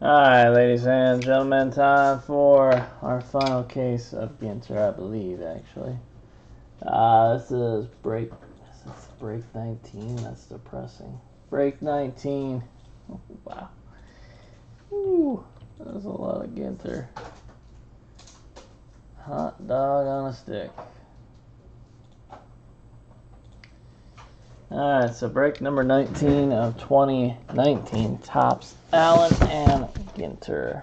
Alright, ladies and gentlemen, time for our final case of Ginter, I believe, actually. Uh, this is break. This is break 19. That's depressing. Break 19. Oh, wow. Ooh, that's a lot of Ginter. Hot dog on a stick. Alright, so break number 19 of 2019 Topps Allen and Ginter.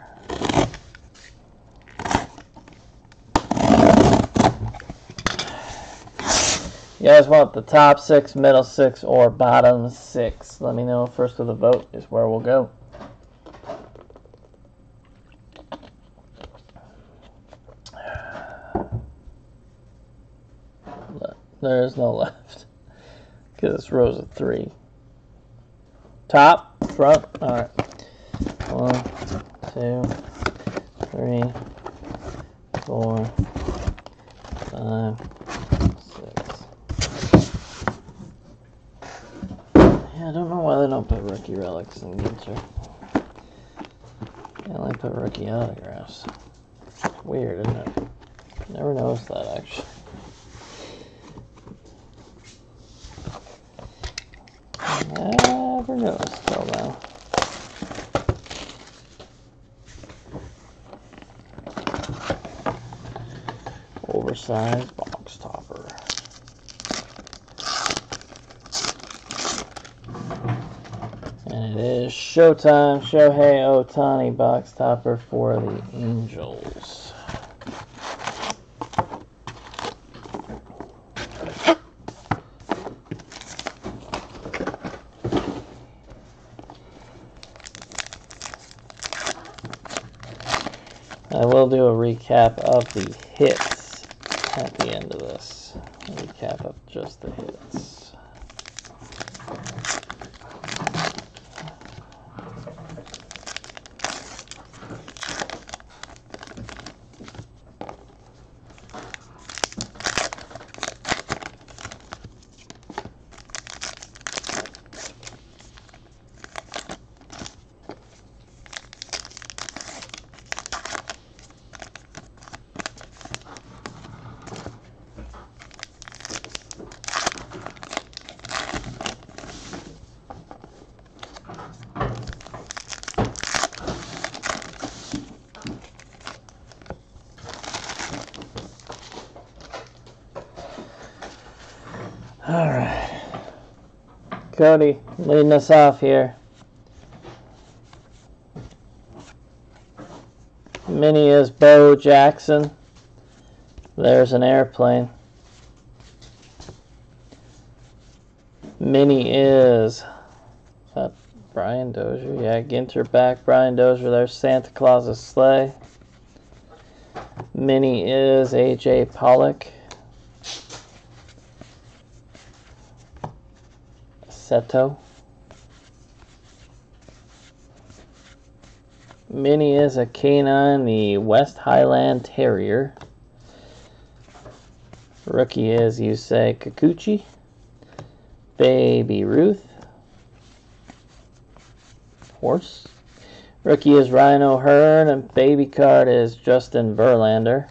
You guys want the top six, middle six, or bottom six? Let me know. First of the vote is where we'll go. There is no left because it's rows of three. Top, front, all right. One, two, three, four, five, six. Yeah, I don't know why they don't put rookie relics in Ginter. They only put rookie autographs. Weird, isn't it? Never noticed that actually. Never noticed till now. Oversized box topper. And it is Showtime Shohei Ohtani box topper for the Angels. I will do a recap of the hits at the end of this. Recap of just the hits. All right. Cody, leading us off here. Mini is Bo Jackson. There's an airplane. Mini is Brian Dozier. Yeah, Ginter back. Brian Dozier. There's Santa Claus's sleigh. Mini is AJ Pollock. Seto. Mini is a canine, the West Highland Terrier. Rookie is Yusei Kikuchi. Baby Ruth. Horse. Rookie is Ryan O'Hearn, and baby card is Justin Verlander.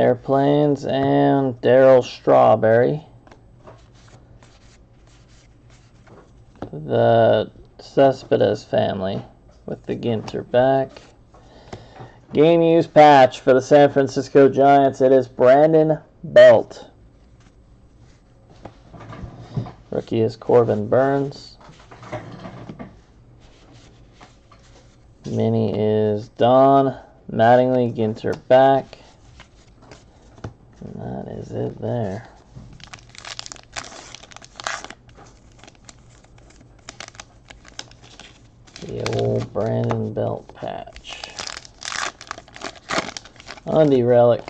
Airplanes and Darryl Strawberry. The Cespedes family with the Ginter back. Game use patch for the San Francisco Giants. It is Brandon Belt. Rookie is Corbin Burnes. Mini is Don Mattingly Ginter back. And that is it there. The old Brandon Belt patch. Undy Relic.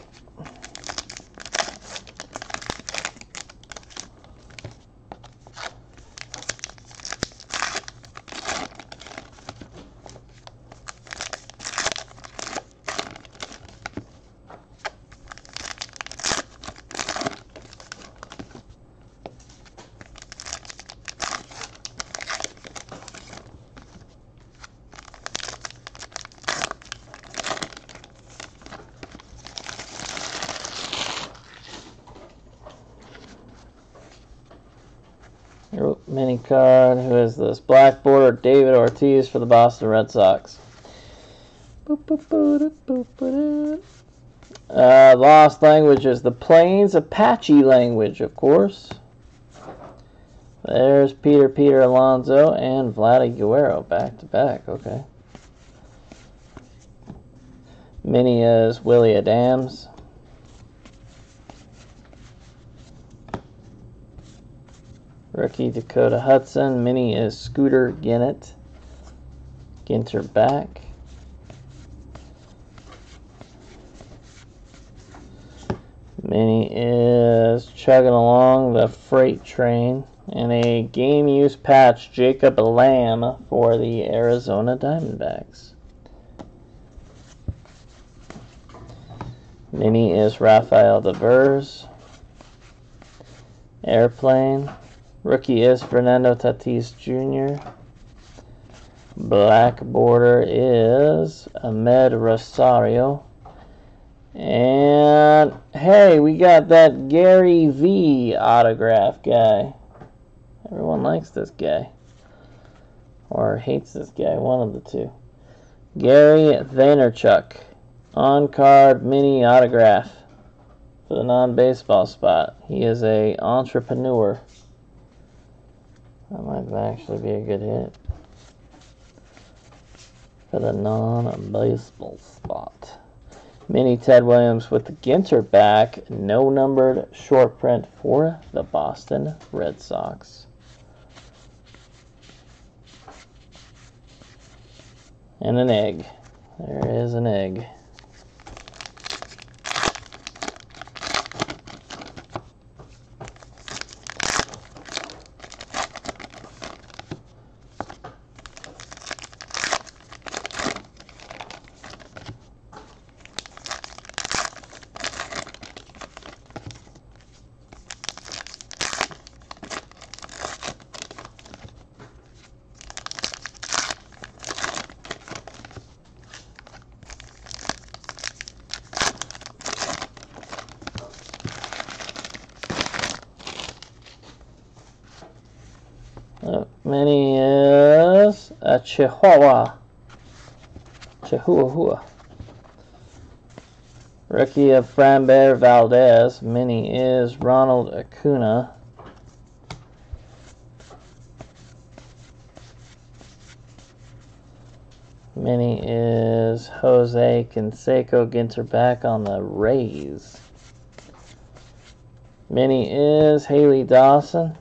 mini card. Who is this? Black border David Ortiz for the Boston Red Sox. Uh, lost language is the Plains Apache language, of course. There's Peter Peter Alonso and Vladdy Guerrero back to back. Okay. Mini is Willie Adams. Dakota Hudson. Mini is Scooter Gennett. Ginter back. Mini is chugging along the freight train. And a game use patch, Jacob Lamb for the Arizona Diamondbacks. Mini is Rafael Devers. Airplane. Rookie is Fernando Tatis Jr. Black border is Amed Rosario. And hey, we got that Gary V autograph guy. Everyone likes this guy. Or hates this guy, one of the two. Gary Vaynerchuk. On card mini autograph for the non baseball spot. He is a entrepreneur. That might actually be a good hit. For the non baseball spot. Mini Ted Williams with the Ginter back. No numbered short print for the Boston Red Sox. And an egg. There is an egg. Uh, mini is a Chihuahua. Chihuahua. Rookie of Framber Valdez. Mini is Ronald Acuna. Mini is Jose Canseco Ginter back on the Rays. Mini is Hailey Dawson.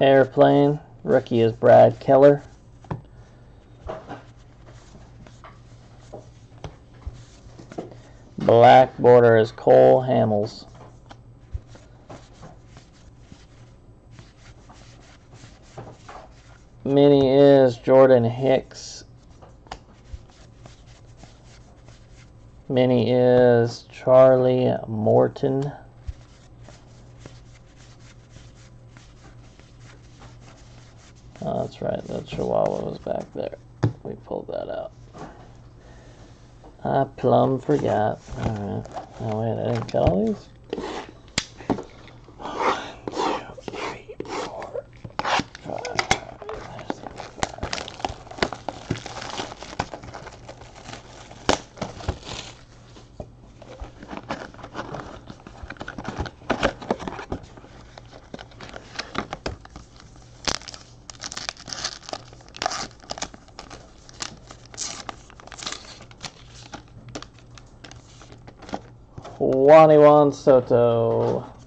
Airplane. Rookie is Brad Keller. Black border is Cole Hamels. Mini is Jordan Hicks. Mini is Charlie Morton. Oh, that's right. That Chihuahua was back there. We pulled that out. I plumb forgot. Alright. Oh, wait, I didn't get all these? 21 Soto.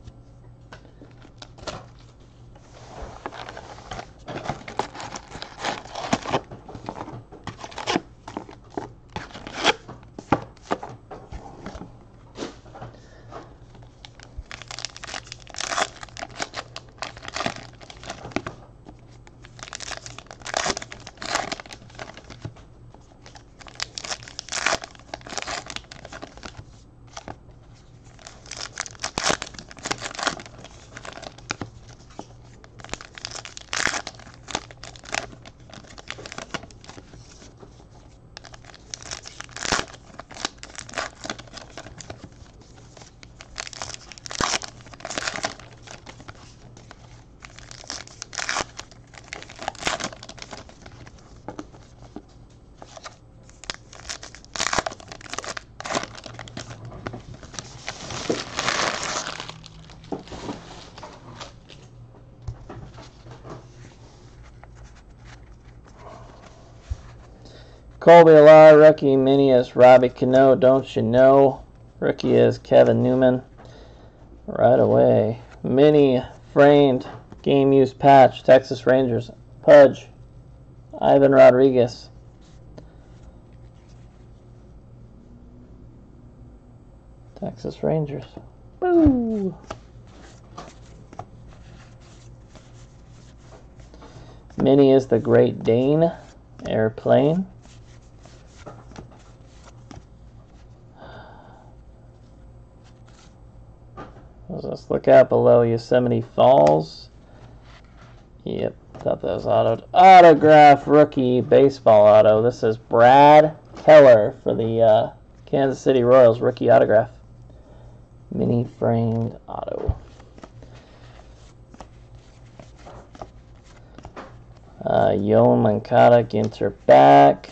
Kolby Allard, rookie mini is Robbie Cano, don't you know? Rookie is Kevin Newman. Right away. Mini framed game use patch, Texas Rangers. Pudge, Ivan Rodriguez. Texas Rangers. Woo! Mini is the Great Dane airplane. Let's look out below Yosemite Falls. Yep, thought that was auto autograph rookie baseball auto. This is Brad Keller for the uh, Kansas City Royals rookie autograph. Mini framed auto. Uh, Yoan Moncada, Ginter back.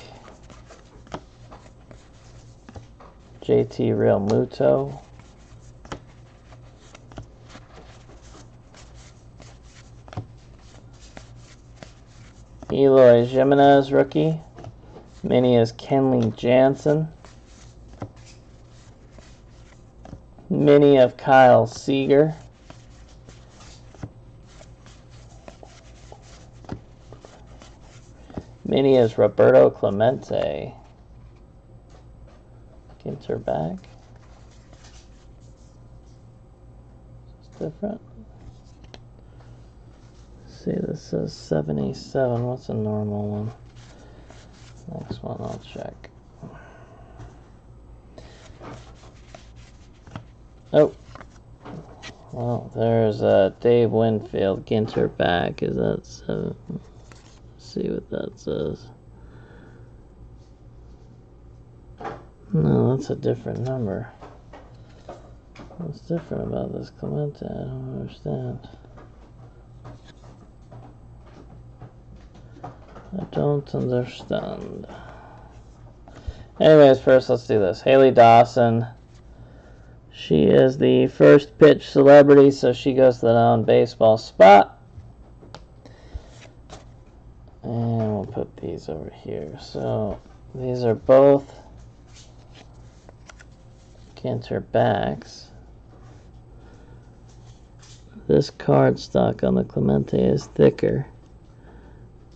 JT Realmuto. Eloy Jimenez, rookie. Mini is Kenley Jansen. Mini of Kyle Seager. Mini is Roberto Clemente. Ginter back. It's different. See, this says 77. What's a normal one? Next one I'll check. Oh. Well, there's uh, Dave Winfield, Ginter back. Is that seven? see what that says. No, that's a different number. What's different about this Clemente? I don't understand. Don't understand. Anyways, first let's do this. Hailey Dawson. She is the first pitch celebrity, so she goes to the non baseball spot. And we'll put these over here. So these are both Ginter backs. This cardstock on the Clemente is thicker.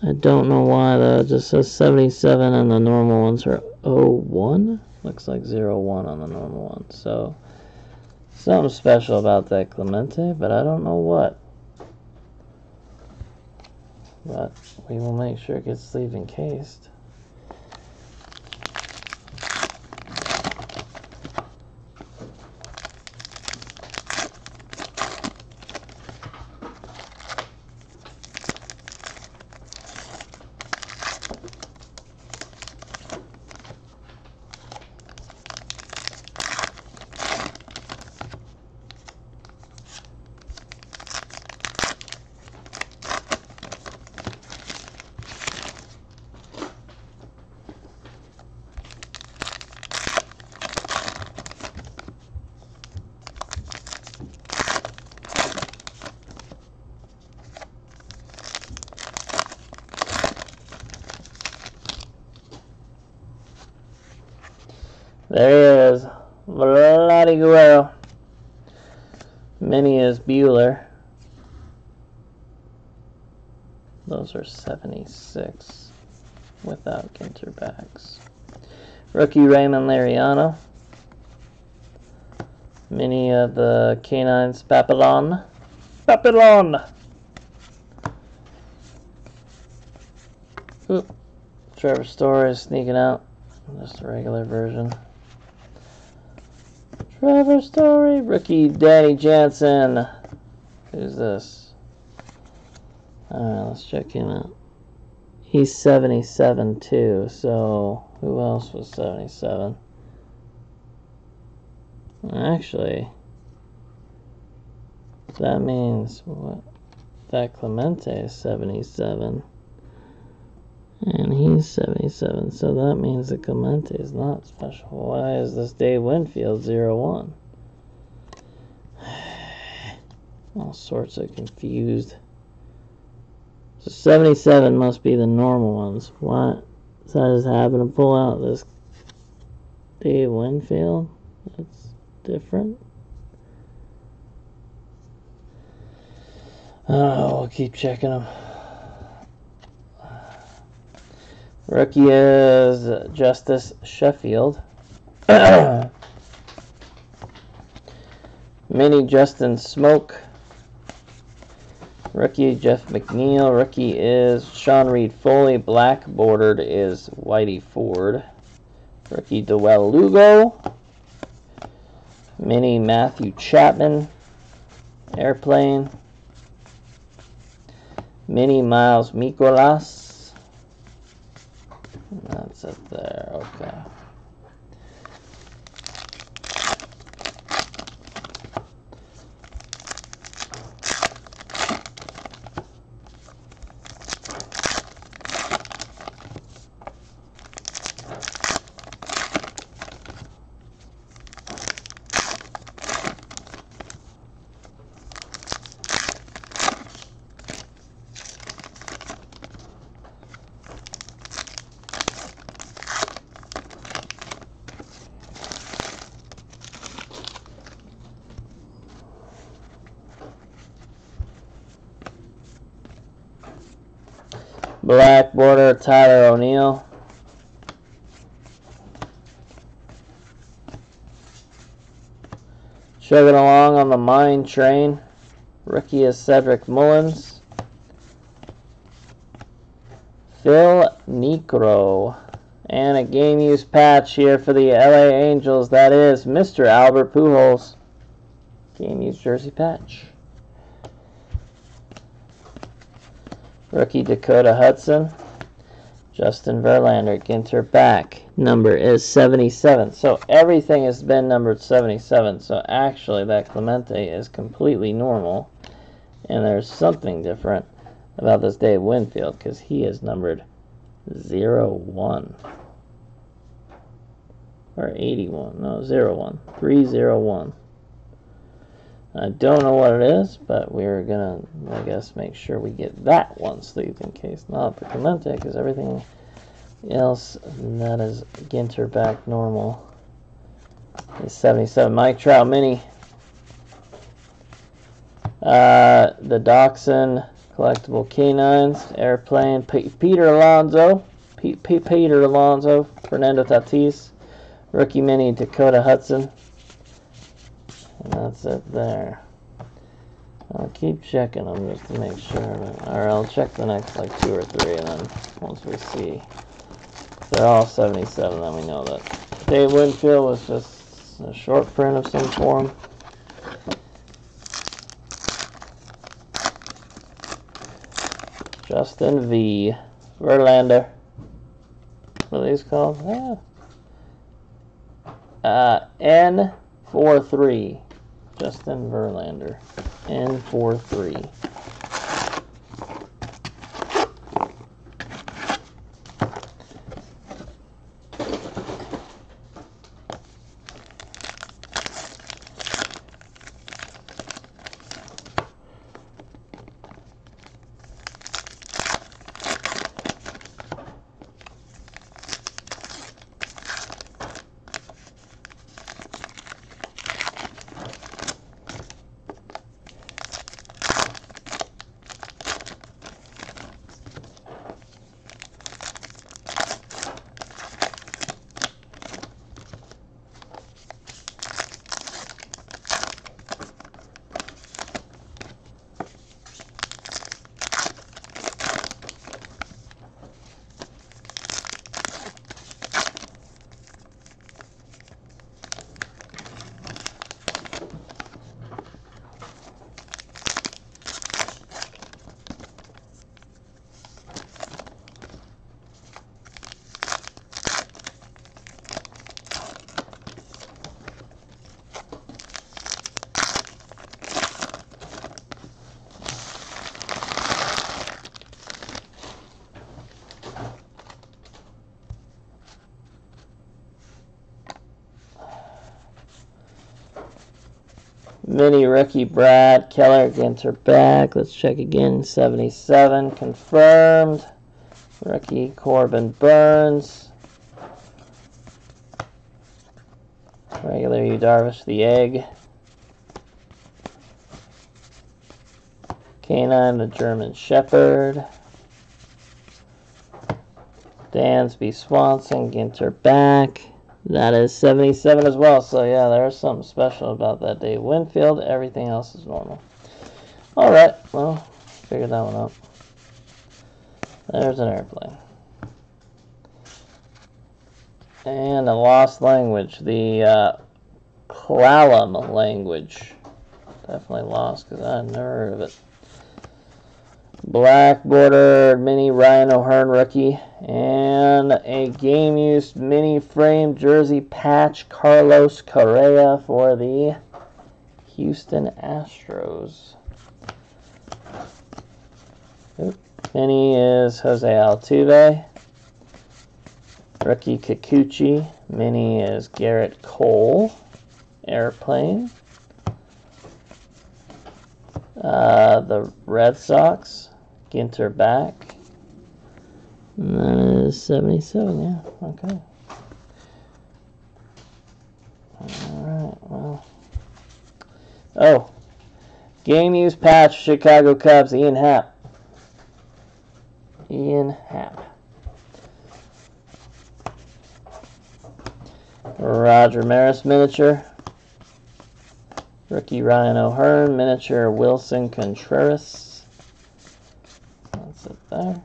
I don't know why though. It just says 77 and the normal ones are 01. Looks like 01 on the normal one. So something special about that Clemente, but I don't know what. But we will make sure it gets sleeve encased. There he is. Vladdy Guerrero. Mini is Buehler. Those are 76 without Ginter backs. Rookie Raymond Laureano. Mini of the Canines Papillon. Papillon! Oop. Trevor Story is sneaking out. Just a regular version. Trevor Story, rookie Danny Jansen. Who's this? Alright, let's check him out. He's 77 too, so who else was 77? Actually, that means what? That Clemente is 77. And he's 77, so that means that Clemente is not special. Why is this Dave Winfield 01? All sorts of confused. So 77 must be the normal ones. What? So I just happen to pull out this Dave Winfield. That's different. Oh, we'll keep checking them. Rookie is Justice Sheffield. Mini Justin Smoak. Rookie Jeff McNeil. Rookie is Sean Reid Foley. Black bordered is Whitey Ford. Rookie Dawel Lugo. Mini Matthew Chapman. Airplane. Mini Miles Mikolas. That's it there. Okay. Black border, Tyler O'Neill. Chugging along on the mine train. Rookie is Cedric Mullins. Phil Niekro. And a game use patch here for the LA Angels. That is Mr. Albert Pujols. Game use jersey patch. Rookie Dakota Hudson. Justin Verlander, Ginter back. Number is 77. So everything has been numbered 77. So actually, that Clemente is completely normal. And there's something different about this Dave Winfield because he is numbered 01. Or 81. No, 01. 301. I don't know what it is, but we're gonna, I guess, make sure we get that one sleeved in case not the Clemente, because everything else that is Ginter back normal is 77. Mike Trout Mini. Uh, the Dachshund collectible canines, airplane, P Peter Alonso, P P Peter Alonso, Fernando Tatis, rookie mini Dakota Hudson. And that's it there. I'll keep checking them just to make sure. Or I'll check the next like two or three, and then once we see they're all 77, then we know that Dave Winfield was just a short print of some form. Justin V. Verlander. What are these called? Yeah. Uh, N43. Justin Verlander. N43. Mini rookie Brad Keller Ginter back. Let's check again. 77 confirmed. Rookie Corbin Burnes. Regular Yu Darvish the egg. Canine the German Shepherd. Dansby Swanson, Ginter back. That is 77 as well. So yeah, there's something special about that day. Winfield. Everything else is normal. Alright, well, figure that one out. There's an airplane. And a lost language, the uh, Klallam language. Definitely lost because I've never heard of it. Black border mini Ryan O'Hearn rookie. And a game used mini frame jersey patch Carlos Correa for the Houston Astros. Mini is Jose Altuve. Rookie Kikuchi. Mini is Gerrit Cole. Airplane. Uh, the Red Sox. Ginter back. And that is 77, yeah, okay. Alright, well. Oh. Game use patch, Chicago Cubs, Ian Happ. Ian Happ. Roger Maris miniature. Rookie Ryan O'Hearn miniature Willson Contreras. There.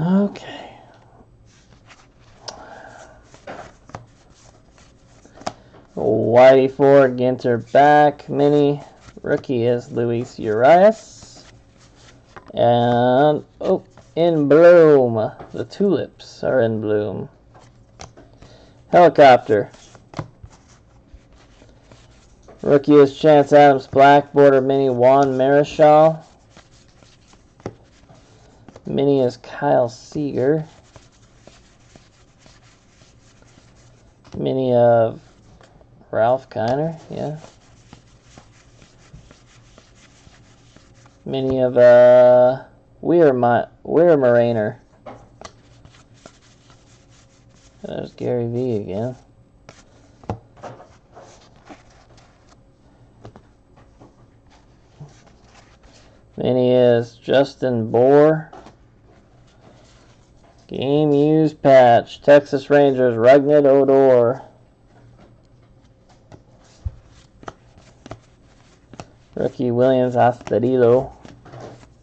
Okay. Ford, Ginter back. Mini rookie is Luis Urias. And, oh, in bloom. The tulips are in bloom. Helicopter. Rookie is Chance Adams, black border mini Juan Marichal. Mini is Kyle Seager. Mini of Ralph Kiner, yeah. Mini of uh Weir My Weir Mariner. There's Gary V again. Mini is Justin Bour. Game used patch. Texas Rangers, Rougned Odor. Rookie Williams Astudillo.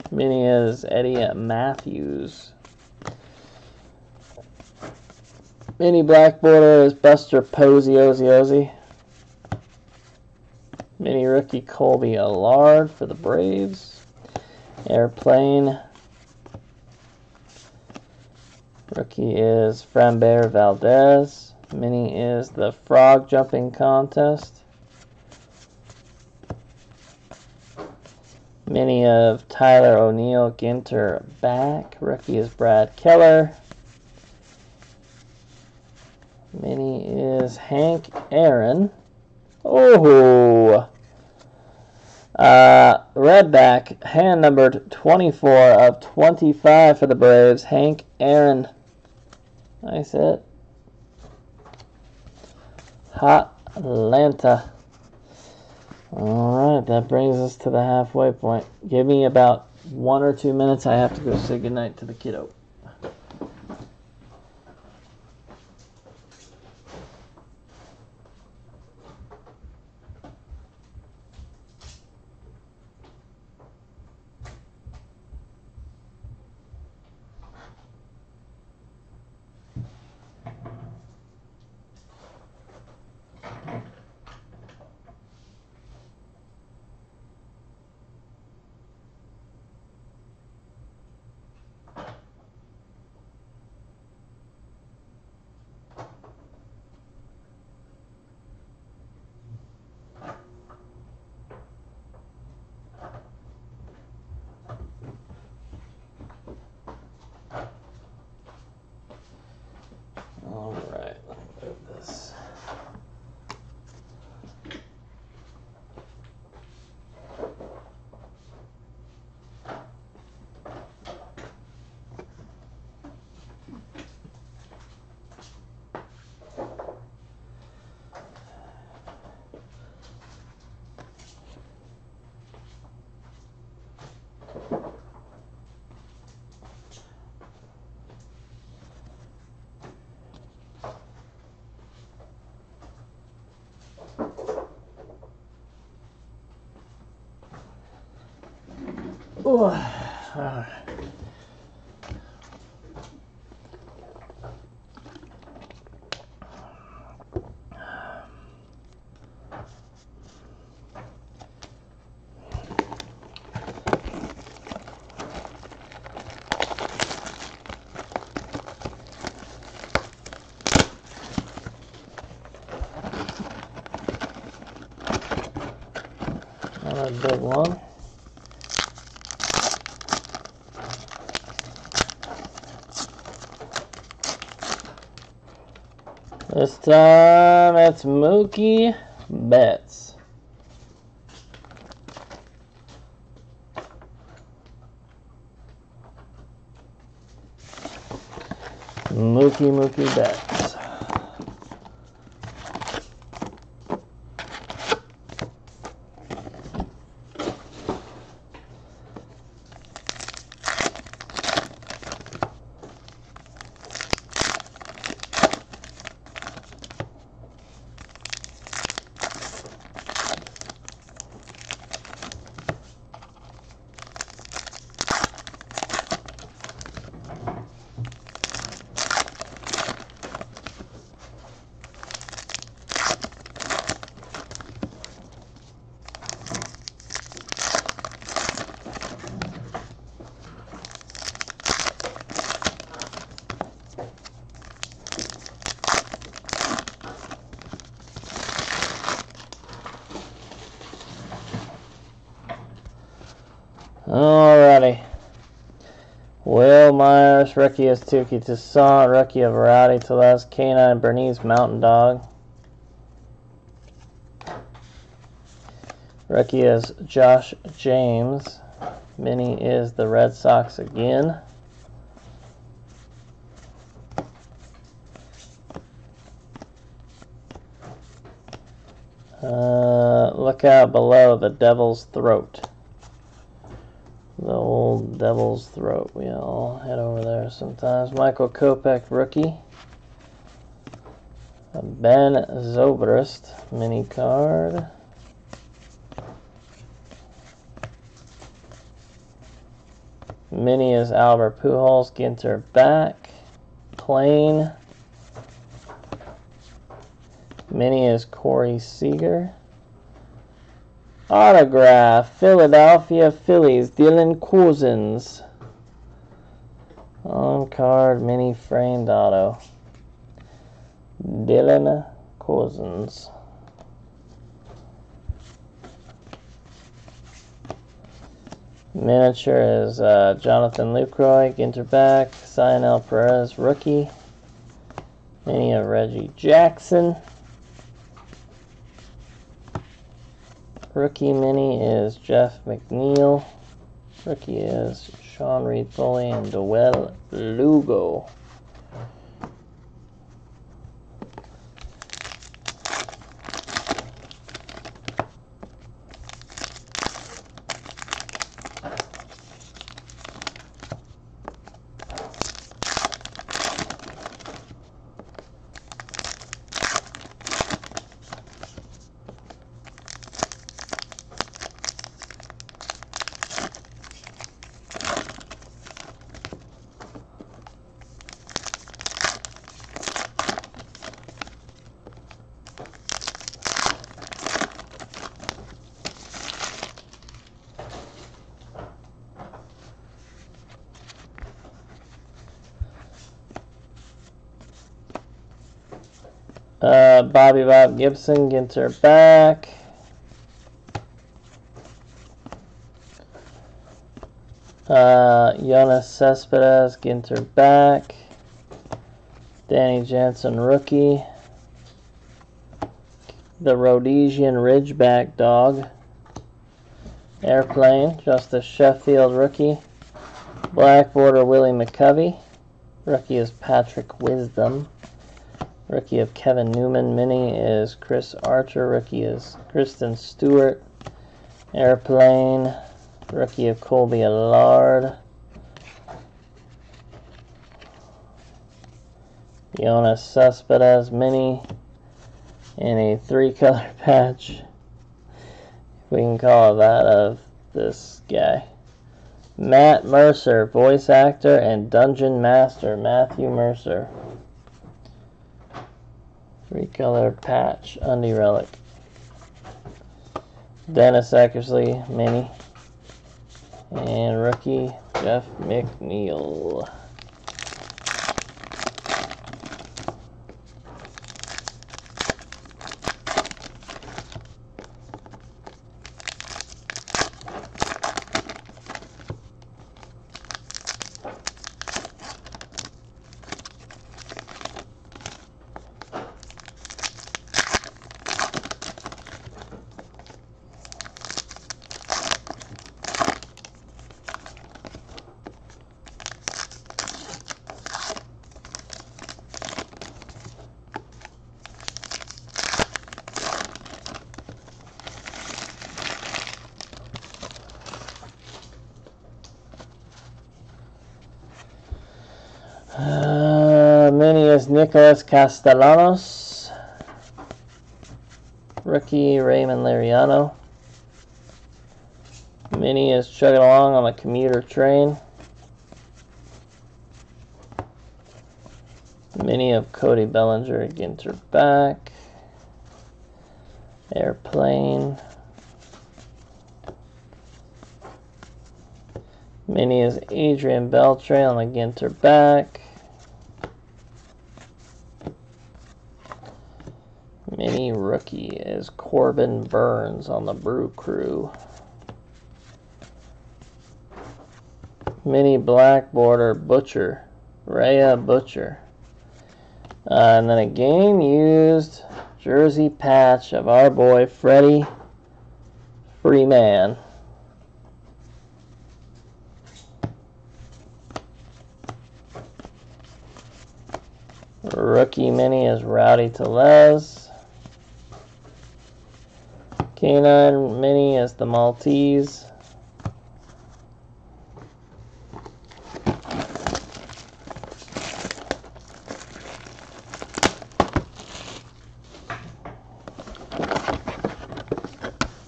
Mini is Eddie Mathews. Mini black border is Buster Posey Ozzy Ozzy. Mini rookie Kolby Allard for the Braves. Airplane Rookie is Framber Valdez. Mini is the frog jumping contest. Mini of Tyler O'Neill Ginter back. Rookie is Brad Keller. Mini is Hank Aaron. Oh! Uh, Redback, hand numbered 24 of 25 for the Braves. Hank Aaron. Nice hit. Hot Atlanta. All right, that brings us to the halfway point. Give me about one or two minutes. I have to go say goodnight to the kiddo. All right, let me move this. Ooh, ah. Not big one. This time it's Mookie Betts. Mookie Mookie Betts. Rookie is Touki Toussaint, rookie of Rowdy Tellez, Canine Bernese Mountain Dog. Rookie is Josh James. Mini is the Red Sox again. Uh, look out below the Devil's Throat. Devil's Throat. We all head over there sometimes. Michael Kopech, rookie. Ben Zobrist mini card. Mini is Albert Pujols, Ginter back. Plain. Mini is Corey Seager. Autograph, Philadelphia Phillies, Dylan Cozens. On card, mini framed auto. Dylan Cozens. Miniature is uh, Jonathan Lucroy, Ginterback, Cionel Perez, rookie. Mini of Reggie Jackson. Rookie mini is Jeff McNeil. Rookie is Sean Reid Foley and Dawel Lugo. Uh, Bobby Bob Gibson, Ginter back. Uh, Yoenis Cespedes, Ginter back. Danny Jansen, rookie. The Rhodesian Ridgeback dog. Airplane, Justus Sheffield, rookie. Black border, Willie McCovey. Rookie is Patrick Wisdom. Rookie of Kevin Newman. Mini is Chris Archer. Rookie is Christin Stewart. Airplane. Rookie of Kolby Allard. Yoenis Cespedes Mini in a three color patch. We can call that of this guy. Matt Mercer, voice actor and dungeon master, Matthew Mercer. Three color patch, Undie Relic. Dennis Eckersley, mini. And rookie, Jeff McNeil. Uh, mini is Nicholas Castellanos. Rookie Raymond Laureano. Mini is chugging along on the commuter train. Mini of Cody Bellinger, Ginter back. Airplane. Mini is Adrian Beltre on the Ginter back. Mini rookie is Corbin Burnes on the Brew Crew. Mini black border Butcher, Rhea Butcher. Uh, and then a game used jersey patch of our boy Freddie Freeman. Rookie mini is Rowdy Tellez. Canine mini is the Maltese.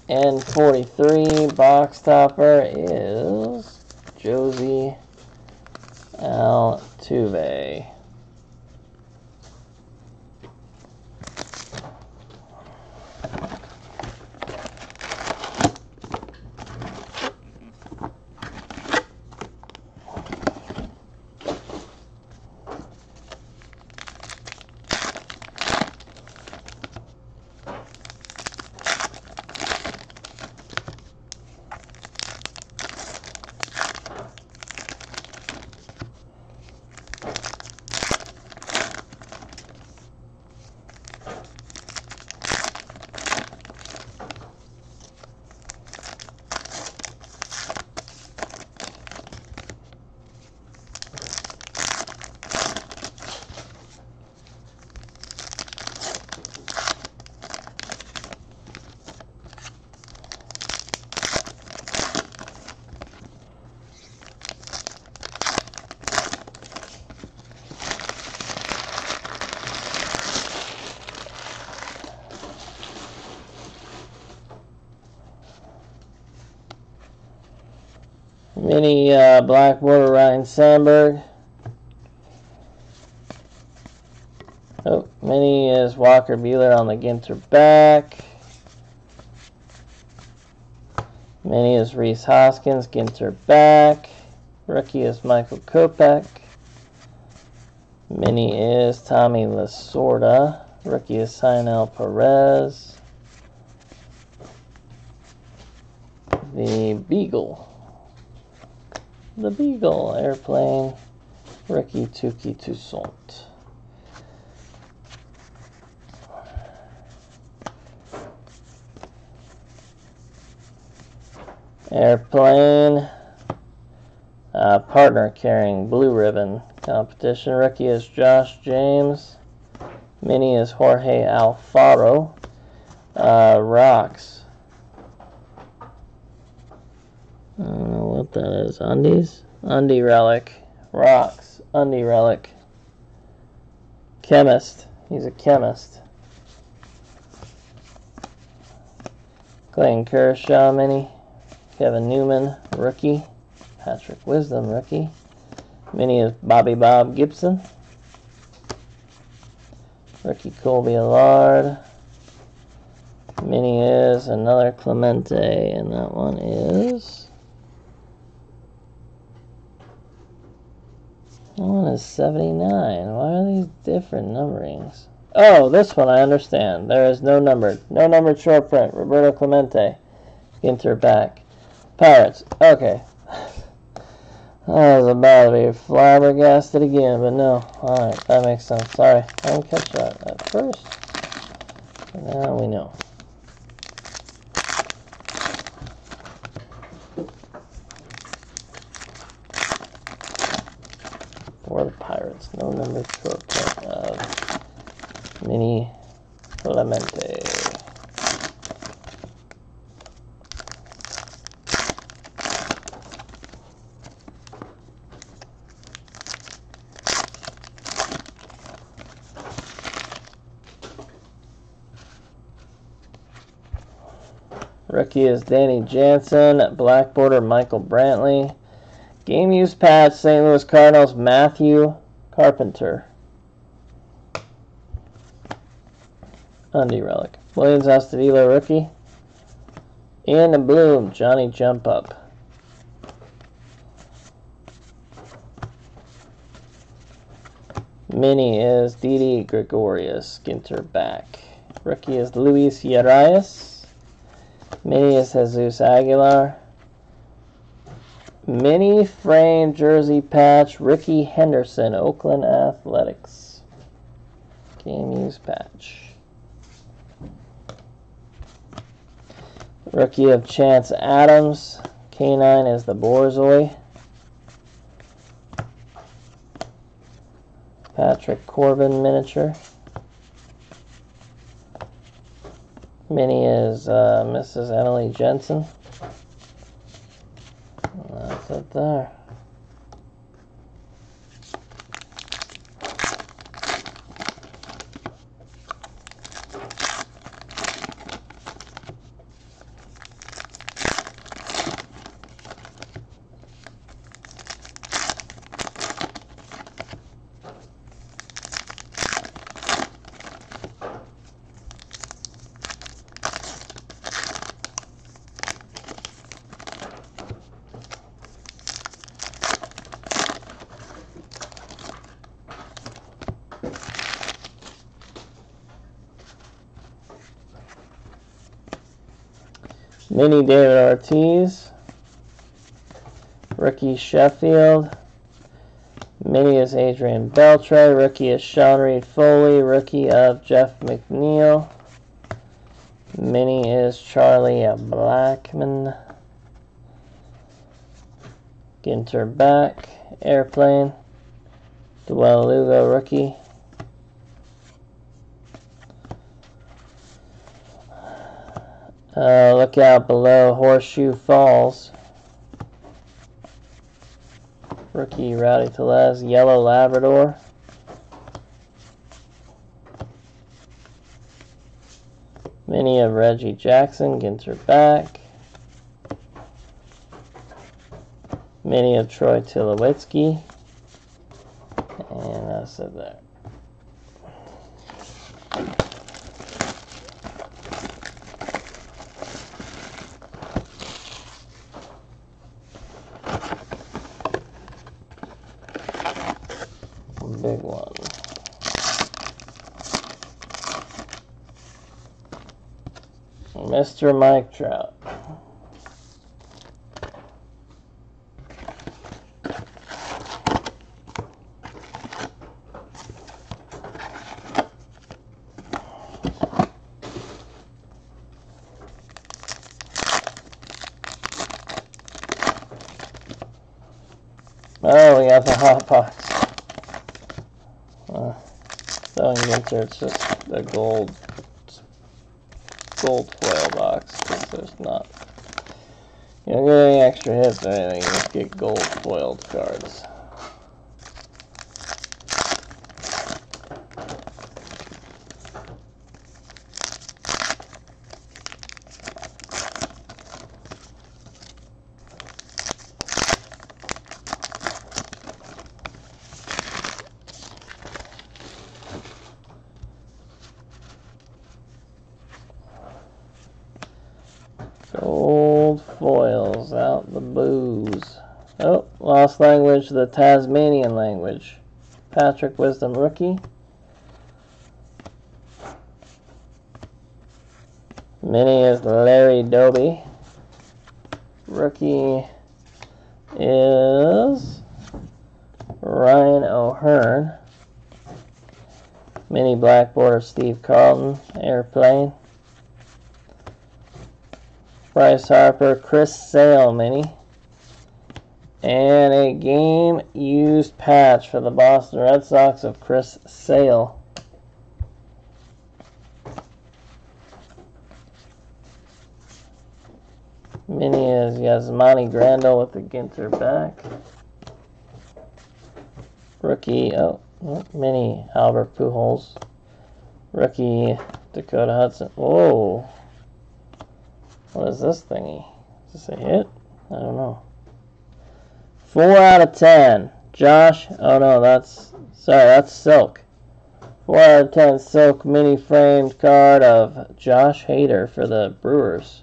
And 43 box topper is Josie Altuve. Mini uh, Ryne Sandberg. Oh, mini is Walker Buehler on the Ginter back. Mini is Rhys Hoskins, Ginter back. Rookie is Michael Kopech. Mini is Tommy Lasorda. Rookie is Cionel Perez. The Beagle. The Beagle airplane. Ricky Touki Toussaint. Airplane. Uh, partner carrying blue ribbon. Competition rookie is Josh James. Mini is Jorge Alfaro. Uh, rocks. I don't know what that is. Undies? Undie relic. Rocks. Undie relic. Chemist. He's a chemist. Clayton Kershaw mini. Kevin Newman, rookie. Patrick Wisdom, rookie. Mini is Bobby Bob Gibson. Rookie Kolby Allard. Mini is another Clemente, and that one is. That one is 79. Why are these different numberings? Oh, this one I understand. There is no numbered. No numbered short print. Roberto Clemente. Ginter back. Pirates. Okay. I was about to be flabbergasted again, but no. Alright, that makes sense. Sorry. I didn't catch that at first. Now we know. For the Pirates. No number short print of Mini Clemente. Rookie is Danny Jansen. Black border Michael Brantley. Game use patch St. Louis Cardinals Matthew Carpenter. Undie relic. Williams Astudillo rookie. Ian and Bloom Johnny Jump Up. Mini is Didi Gregorius Ginter back. Rookie is Luis Urias. Mini is Jesus Aguilar. Mini frame jersey patch Rickey Henderson, Oakland Athletics. Game use patch. Rookie of Chance Adams. K9 is the Borzoi. Patrick Corbin miniature. Mini is uh, Mrs. Emily Jensen. And that's it there. Mini David Ortiz. Rookie Sheffield. Mini is Adrian Beltre. Rookie is Sean Reid Foley. Rookie of Jeff McNeil. Mini is Charlie Blackmon. Ginter back. Airplane. Dawel Lugo rookie. Uh, look out below Horseshoe Falls. Rookie Rowdy Tellez, Yellow Labrador. Mini of Reggie Jackson, Ginter back. Mini of Troy Tulowitzki. And that's it there. Big one. Mr. Mike Trout. Oh, we got the hot box. Uh, so Ginter, it's just a gold gold foil because there's not you don't get any extra hits or anything. You just get gold foiled cards. Gold foils out the booze. Oh, lost the Tasmanian language. Patrick Wisdom rookie. Mini is Larry Doby. Rookie is Ryan O'Hearn. Mini Blackboard Steve Carlton. Airplane. Bryce Harper, Chris Sale mini. And a game used patch for the Boston Red Sox of Chris Sale. Mini is Yasmani Grandal with the Ginter back. Rookie, oh, oh mini Albert Pujols. Rookie Dakota Hudson. Whoa. What is this thingy? Is this a hit? I don't know. Four out of ten. Josh. Oh no, that's sorry, that's Silk. Four out of ten Silk mini framed card of Josh Hader for the Brewers.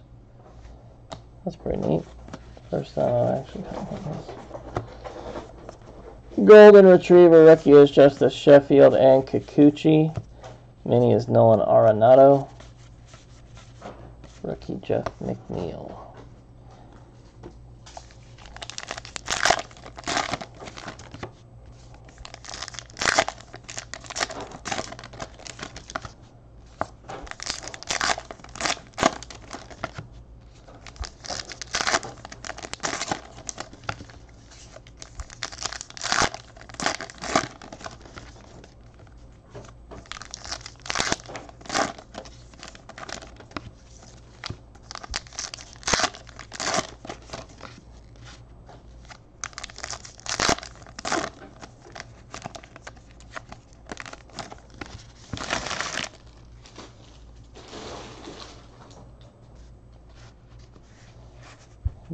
That's pretty neat. First time I've actually on this. Golden Retriever rookie is Justus Sheffield and Kikuchi. Mini is Nolan Arenado. Rookie Jeff McNeil.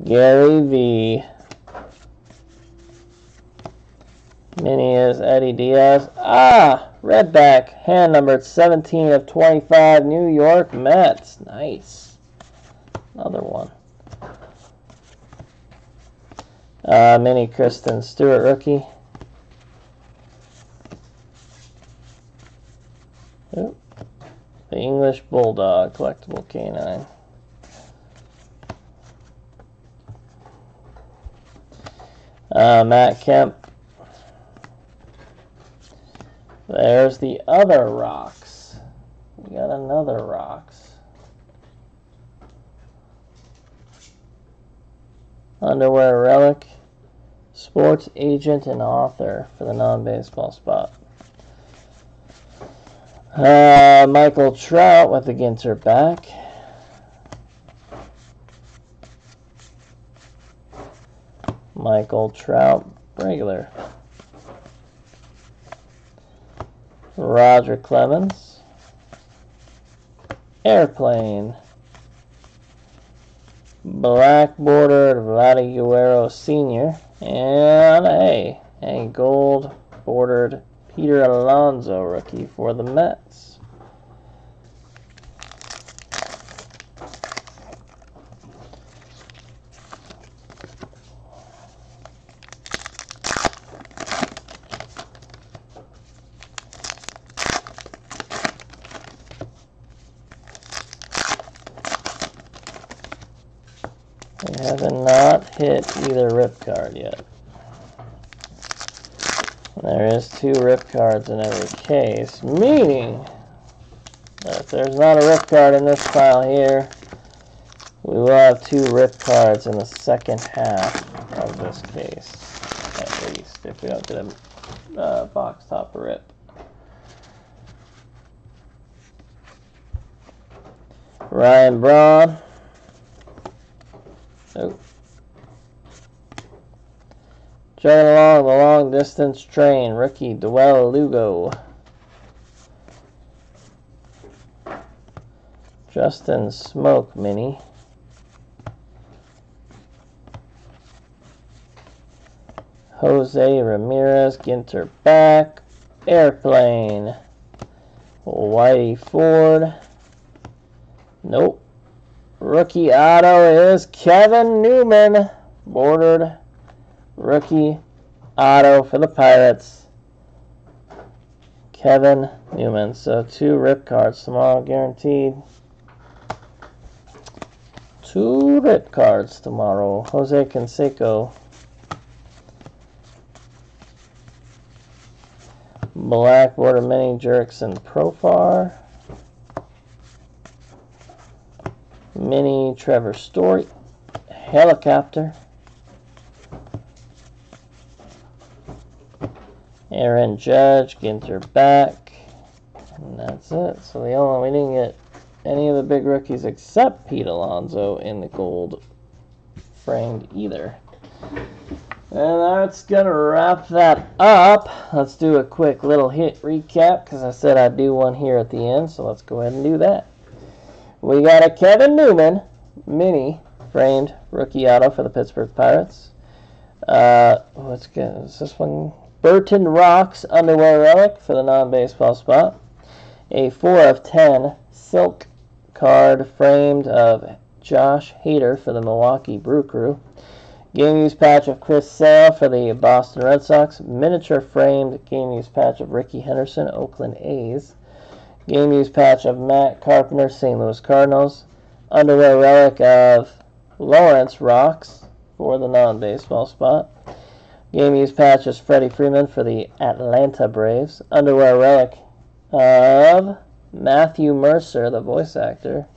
Gary V. Mini is Eddie Diaz. Ah! Redback. Hand numbered 17 of 25. New York Mets. Nice. Another one. Uh, mini Christin Stewart rookie. Oop. The English Bulldog collectible canine. Uh, Matt Kemp. There's the other rocks. We got another rocks. Underwear relic. Sports agent and author for the non-baseball spot. Uh, Michael Trout with the Ginter back. Michael Trout, regular. Roger Clemens. Airplane. Black bordered Vladdy Guerrero Sr. And a, a gold bordered Peter Alonso rookie for the Mets. haven't not hit either rip card yet. There is two rip cards in every case, meaning that if there's not a rip card in this pile here, we will have two rip cards in the second half of this case, at least, if we don't get a uh, box top rip. Ryan Braun. Chugging along the long distance train, rookie Dawel Lugo. Justin Smoak Mini. Jose Ramirez, Ginter back. Airplane. Whitey Ford. Nope. Rookie auto is Kevin Newman. Bordered rookie auto for the Pirates. Kevin Newman. So two rip cards tomorrow guaranteed. Two rip cards tomorrow. Jose Canseco. Black Border Mini Jurickson Profar. Mini Trevor Story. Helicopter. Aaron Judge, Ginter back. And that's it. So the only we didn't get any of the big rookies except Pete Alonso in the gold framed either. And that's going to wrap that up. Let's do a quick little hit recap because I said I'd do one here at the end. So let's go ahead and do that. We got a Kevin Newman mini framed rookie auto for the Pittsburgh Pirates. Uh, let's get is this one Burton Rocks underwear relic for the non-baseball spot. A 4 of 10 silk card framed of Josh Hader for the Milwaukee Brew Crew. Game use patch of Chris Sale for the Boston Red Sox. Miniature framed game use patch of Rickey Henderson, Oakland A's. Game use patch of Matt Carpenter, St. Louis Cardinals. Underwear relic of Lawrence Rocks for the non-baseball spot. Game use patch is Freddie Freeman for the Atlanta Braves. Underwear relic of Matthew Mercer, the voice actor,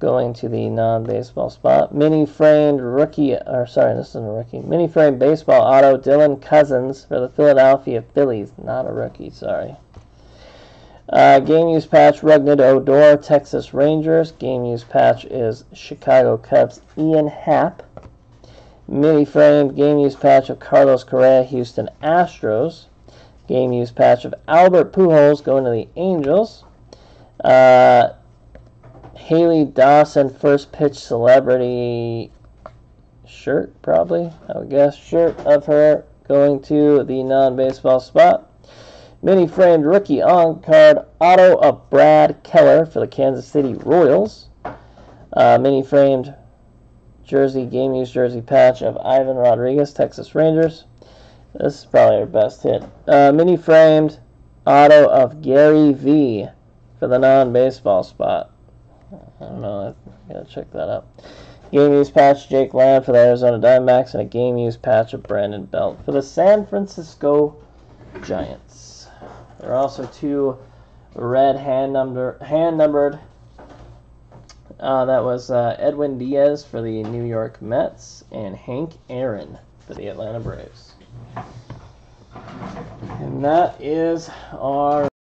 going to the non-baseball spot. Mini framed rookie, or sorry, this isn't a rookie. Mini framed baseball auto Dylan Cozens for the Philadelphia Phillies. Not a rookie, sorry. Uh, game use patch Rougned Odor, Texas Rangers. Game use patch is Chicago Cubs Ian Happ. Mini framed game use patch of Carlos Correa, Houston Astros. Game use patch of Albert Pujols going to the Angels. Uh, Hailey Dawson first pitch celebrity shirt, probably, I would guess, shirt of her going to the non baseball spot. Mini framed rookie on card auto of Brad Keller for the Kansas City Royals. Uh, mini framed jersey, game use jersey patch of Ivan Rodriguez, Texas Rangers. This is probably our best hit. Uh, mini framed auto of Gary V for the non baseball spot. I don't know. I gotta check that out. Game use patch Jake Lamb for the Arizona Diamondbacks and a game use patch of Brandon Belt for the San Francisco Giants. There are also two red hand number hand numbered. Uh, that was uh, Edwin Diaz for the New York Mets and Hank Aaron for the Atlanta Braves. And that is our